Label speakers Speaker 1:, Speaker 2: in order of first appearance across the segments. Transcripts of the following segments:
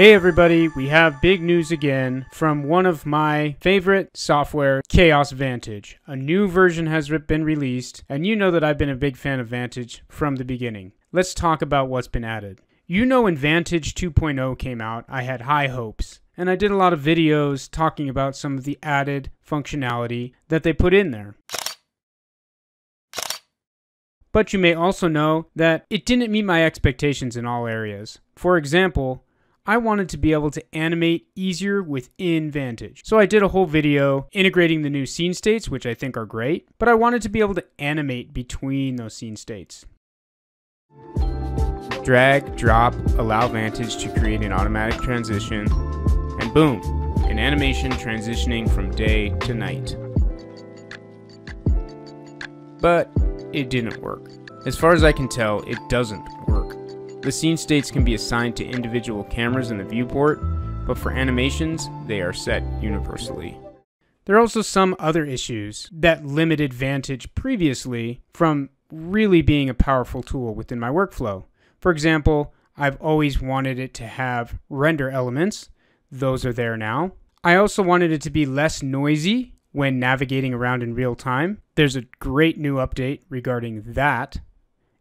Speaker 1: Hey everybody, we have big news again from one of my favorite software, Chaos Vantage. A new version has been released, and you know that I've been a big fan of Vantage from the beginning. Let's talk about what's been added. You know when Vantage 2.0 came out, I had high hopes, and I did a lot of videos talking about some of the added functionality that they put in there. But you may also know that it didn't meet my expectations in all areas. For example, I wanted to be able to animate easier within Vantage. So I did a whole video integrating the new scene states, which I think are great, but I wanted to be able to animate between those scene states. Drag, drop, allow Vantage to create an automatic transition, and boom, an animation transitioning from day to night. But it didn't work. As far as I can tell, it doesn't. The scene states can be assigned to individual cameras in the viewport, but for animations, they are set universally. There are also some other issues that limited Vantage previously from really being a powerful tool within my workflow. For example, I've always wanted it to have render elements. Those are there now. I also wanted it to be less noisy when navigating around in real time. There's a great new update regarding that,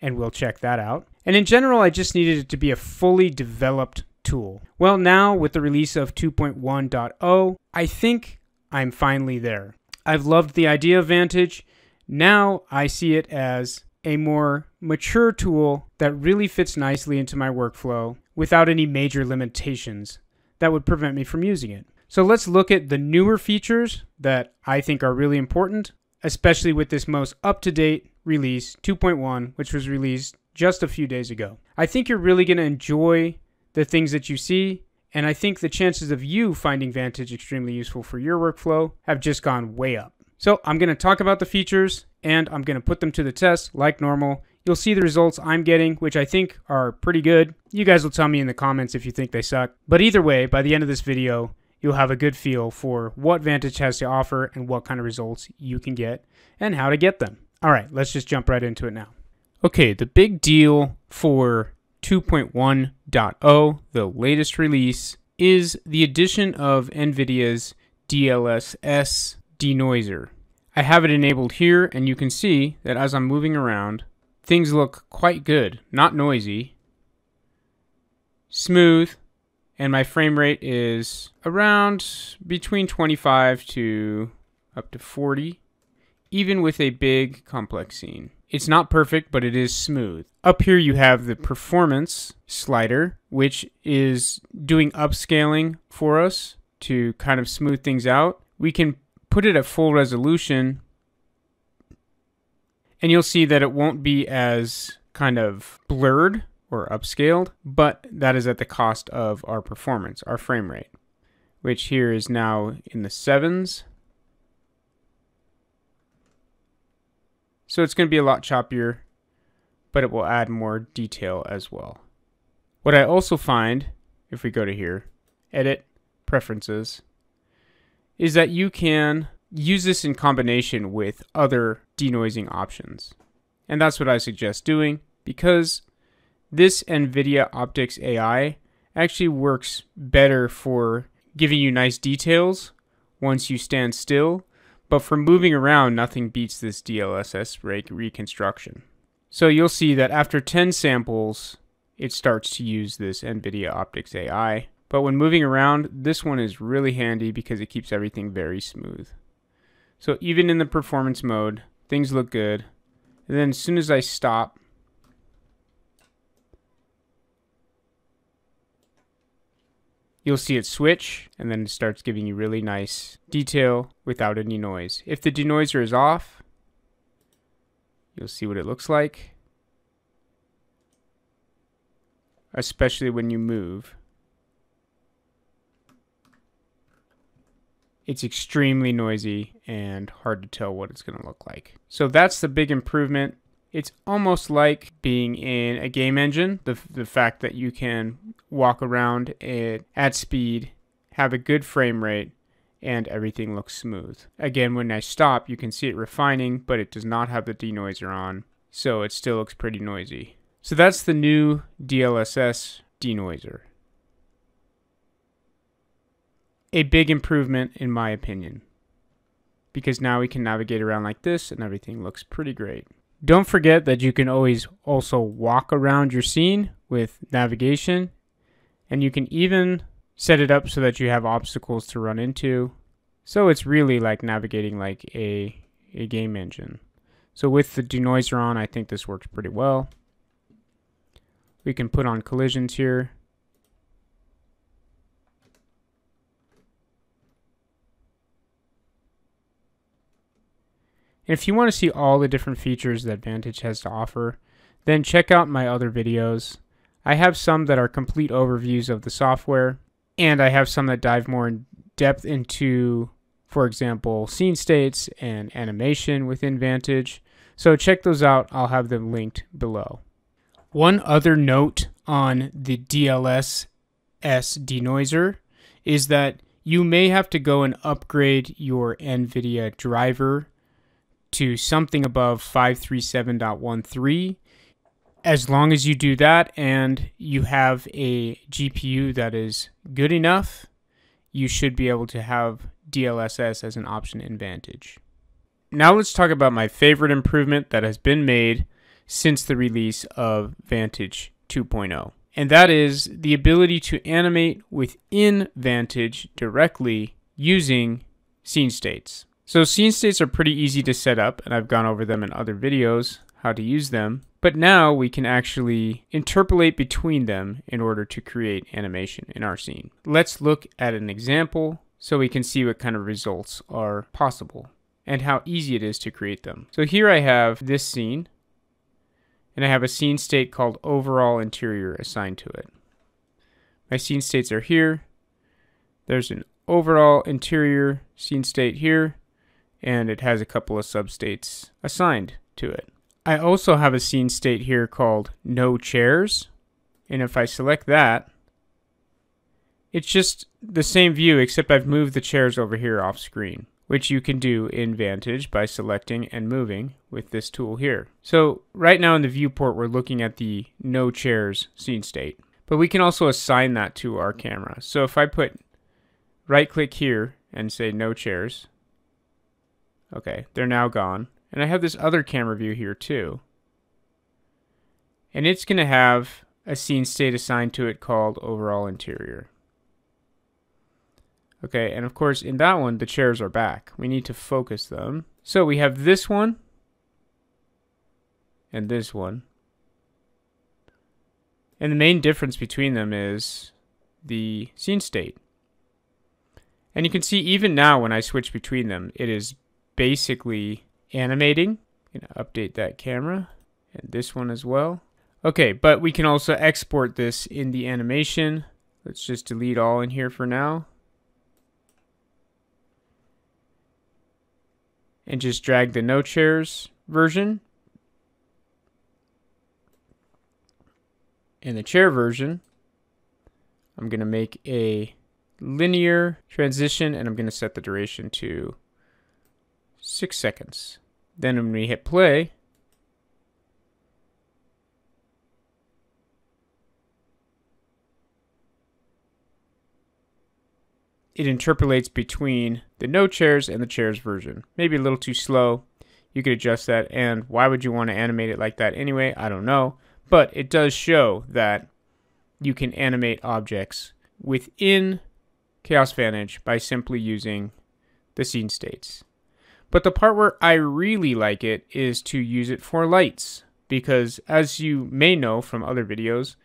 Speaker 1: and we'll check that out. And in general, I just needed it to be a fully developed tool. Well, now with the release of 2.1.0, I think I'm finally there. I've loved the idea of Vantage. Now I see it as a more mature tool that really fits nicely into my workflow without any major limitations that would prevent me from using it. So let's look at the newer features that I think are really important, especially with this most up-to-date release 2.1, which was released just a few days ago. I think you're really going to enjoy the things that you see, and I think the chances of you finding Vantage extremely useful for your workflow have just gone way up. So I'm going to talk about the features, and I'm going to put them to the test like normal. You'll see the results I'm getting, which I think are pretty good. You guys will tell me in the comments if you think they suck. But either way, by the end of this video, you'll have a good feel for what Vantage has to offer and what kind of results you can get and how to get them. All right, let's just jump right into it now. Okay, the big deal for 2.1.0, the latest release, is the addition of NVIDIA's DLSS denoiser. I have it enabled here, and you can see that as I'm moving around, things look quite good, not noisy, smooth, and my frame rate is around between 25 to up to 40, even with a big complex scene. It's not perfect, but it is smooth. Up here you have the performance slider, which is doing upscaling for us to kind of smooth things out. We can put it at full resolution and you'll see that it won't be as kind of blurred or upscaled, but that is at the cost of our performance, our frame rate, which here is now in the sevens. So it's going to be a lot choppier, but it will add more detail as well. What I also find, if we go to here, edit, preferences, is that you can use this in combination with other denoising options. And that's what I suggest doing because this NVIDIA OptiX AI actually works better for giving you nice details once you stand still but for moving around, nothing beats this DLSS reconstruction. So you'll see that after 10 samples, it starts to use this NVIDIA OptiX AI. But when moving around, this one is really handy because it keeps everything very smooth. So even in the performance mode, things look good. And then as soon as I stop, you'll see it switch and then it starts giving you really nice detail without any noise. If the denoiser is off, you'll see what it looks like, especially when you move. It's extremely noisy and hard to tell what it's going to look like. So that's the big improvement it's almost like being in a game engine. The, the fact that you can walk around it at speed, have a good frame rate, and everything looks smooth. Again, when I stop, you can see it refining, but it does not have the denoiser on, so it still looks pretty noisy. So that's the new DLSS denoiser. a big improvement in my opinion. Because now we can navigate around like this and everything looks pretty great. Don't forget that you can always also walk around your scene with navigation and you can even set it up so that you have obstacles to run into. So it's really like navigating like a, a game engine. So with the denoiser on, I think this works pretty well. We can put on collisions here. If you want to see all the different features that Vantage has to offer, then check out my other videos. I have some that are complete overviews of the software, and I have some that dive more in depth into, for example, scene states and animation within Vantage. So check those out. I'll have them linked below. One other note on the DLSS denoiser is that you may have to go and upgrade your NVIDIA driver to something above 537.13. As long as you do that and you have a GPU that is good enough, you should be able to have DLSS as an option in Vantage. Now let's talk about my favorite improvement that has been made since the release of Vantage 2.0. And that is the ability to animate within Vantage directly using scene states. So scene states are pretty easy to set up and I've gone over them in other videos, how to use them. But now we can actually interpolate between them in order to create animation in our scene. Let's look at an example so we can see what kind of results are possible and how easy it is to create them. So here I have this scene and I have a scene state called overall interior assigned to it. My scene states are here. There's an overall interior scene state here, and it has a couple of substates assigned to it. I also have a scene state here called no chairs, and if I select that, it's just the same view except I've moved the chairs over here off screen which you can do in Vantage by selecting and moving with this tool here. So right now in the viewport, we're looking at the no chairs scene state, but we can also assign that to our camera. So if I put right click here and say no chairs, okay, they're now gone. And I have this other camera view here too. And it's going to have a scene state assigned to it called overall interior. Okay, and of course in that one, the chairs are back. We need to focus them. So we have this one and this one. And the main difference between them is the scene state. And you can see even now when I switch between them, it is basically animating. I'm to update that camera and this one as well. Okay, but we can also export this in the animation. Let's just delete all in here for now. and just drag the no chairs version. In the chair version, I'm going to make a linear transition and I'm going to set the duration to 6 seconds. Then when we hit play, it interpolates between the no chairs and the chairs version. Maybe a little too slow. You could adjust that. And why would you want to animate it like that anyway? I don't know. But it does show that you can animate objects within Chaos Vantage by simply using the scene states. But the part where I really like it is to use it for lights. Because as you may know from other videos,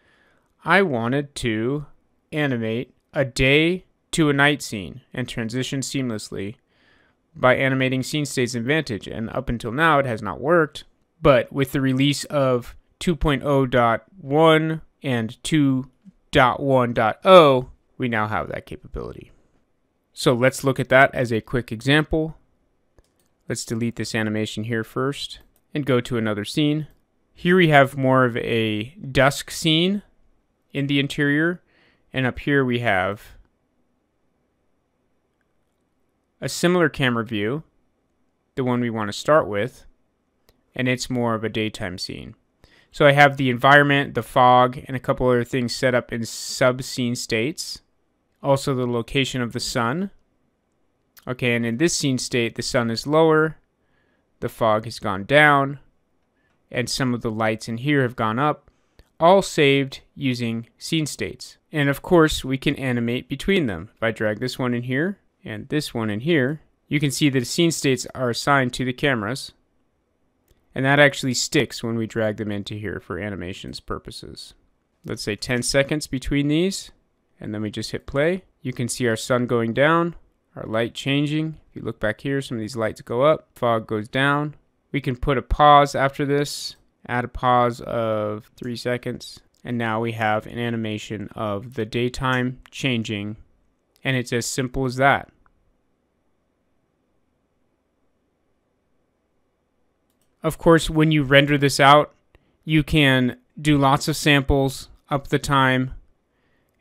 Speaker 1: I wanted to animate a day to a night scene and transition seamlessly by animating scene states in Vantage. And up until now, it has not worked. But with the release of 2.0.1 and 2.1.0, we now have that capability. So let's look at that as a quick example. Let's delete this animation here first and go to another scene. Here we have more of a dusk scene in the interior. And up here we have a similar camera view, the one we want to start with, and it's more of a daytime scene. So I have the environment, the fog, and a couple other things set up in sub-scene states Also the location of the sun. Okay, and in this scene state, the sun is lower, the fog has gone down, and some of the lights in here have gone up, all saved using scene states. And of course, we can animate between them. If I drag this one in here and this one in here, you can see that the scene states are assigned to the cameras. And that actually sticks when we drag them into here for animations purposes. Let's say 10 seconds between these, and then we just hit play. You can see our sun going down, our light changing. If you look back here, some of these lights go up, fog goes down. We can put a pause after this, add a pause of three seconds, and now we have an animation of the daytime changing, and it's as simple as that. Of course, when you render this out, you can do lots of samples, up the time,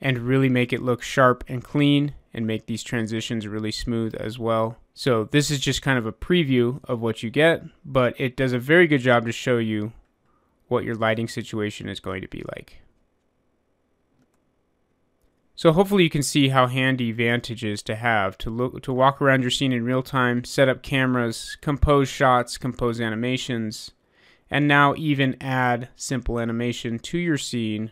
Speaker 1: and really make it look sharp and clean and make these transitions really smooth as well. So this is just kind of a preview of what you get, but it does a very good job to show you what your lighting situation is going to be like. So hopefully you can see how handy Vantage is to have to look to walk around your scene in real time, set up cameras, compose shots, compose animations, and now even add simple animation to your scene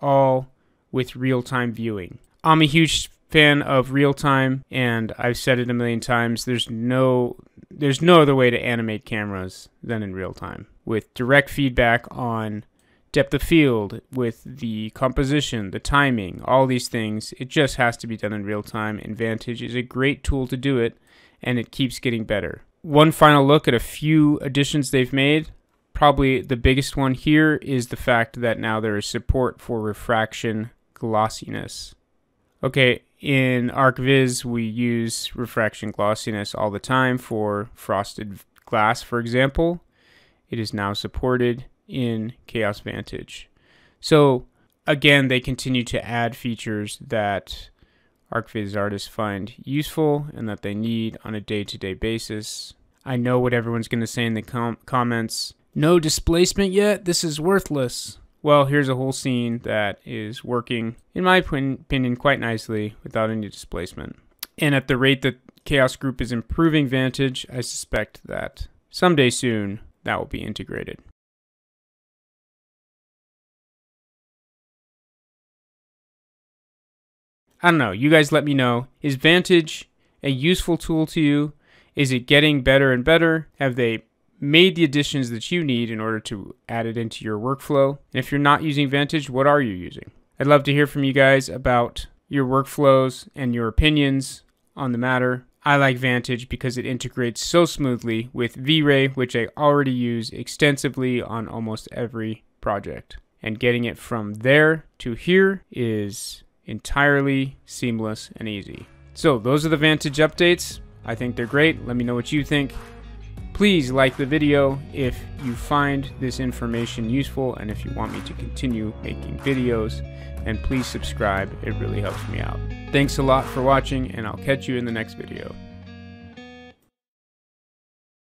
Speaker 1: all with real-time viewing. I'm a huge fan of real time and I've said it a million times there's no there's no other way to animate cameras than in real time with direct feedback on depth of field with the composition the timing all these things. It just has to be done in real time and Vantage is a great tool to do it and it keeps getting better. One final look at a few additions they've made. Probably the biggest one here is the fact that now there is support for refraction glossiness. Okay in ArchViz, we use refraction glossiness all the time for frosted glass, for example. It is now supported in Chaos Vantage. So again, they continue to add features that ArchViz artists find useful and that they need on a day-to-day basis. I know what everyone's going to say in the com comments. No displacement yet? This is worthless well, here's a whole scene that is working, in my opinion, quite nicely without any displacement. And at the rate that Chaos Group is improving Vantage, I suspect that someday soon that will be integrated. I don't know. You guys let me know. Is Vantage a useful tool to you? Is it getting better and better? Have they made the additions that you need in order to add it into your workflow. And if you're not using Vantage, what are you using? I'd love to hear from you guys about your workflows and your opinions on the matter. I like Vantage because it integrates so smoothly with V-Ray, which I already use extensively on almost every project. And getting it from there to here is entirely seamless and easy. So those are the Vantage updates. I think they're great. Let me know what you think. Please like the video if you find this information useful and if you want me to continue making videos. And please subscribe, it really helps me out. Thanks a lot for watching and I'll catch you in the next video.